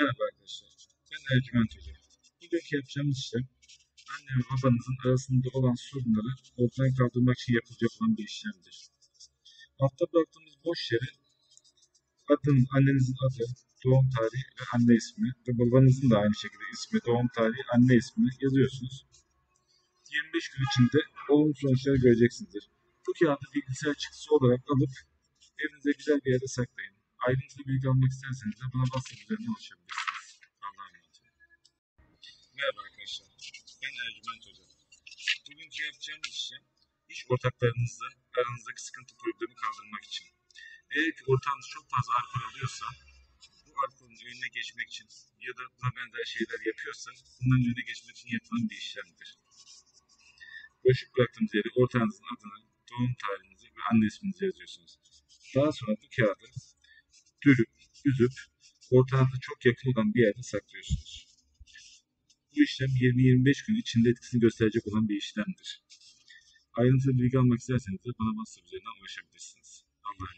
Merhaba arkadaşlar. Ben Ercüment Hoca. Bugünkü yapacağımız işlem anne ve babanızın arasında olan sorunları ortadan kaldırmak için yapılacak olan bir işlemdir. Altta bıraktığımız boş yere adın, annenizin adı, doğum tarihi ve anne ismi ve babanızın da aynı şekilde ismi, doğum tarihi, anne ismini yazıyorsunuz. 25 gün içinde olumlu sonuçları göreceksinizdir. Bu kağıdı bilgisayar çıktısı olarak alıp evinizde güzel bir yerde saklayın. Ayrıntılı bilgi almak isterseniz de bana WhatsApp üzerinden ulaşabilirsiniz. Allah'a emanet olun. Merhaba arkadaşlar. Ben Ercüment Hoca. Bugünkü yapacağımız işlem iş ortaklarınızla aranızdaki sıkıntı problemi kaldırmak için. Eğer ki ortağınız çok fazla alkol alıyorsa bu alkolün önüne geçmek için ya da buna benzer şeyler yapıyorsa bunların önüne geçmek için yapılan bir işlemdir. Boşluk bıraktığınız yere ortağınızın adını, doğum tarihinizi ve anne isminizi yazıyorsunuz. Daha sonra bu kağıdı dürüp, üzüp ortağınıza çok yakın olan bir yerde saklıyorsunuz. Bu işlem 20-25 gün içinde etkisini gösterecek olan bir işlemdir. Ayrıntılı bilgi almak isterseniz de bana WhatsApp üzerinden ulaşabilirsiniz. Allah'a.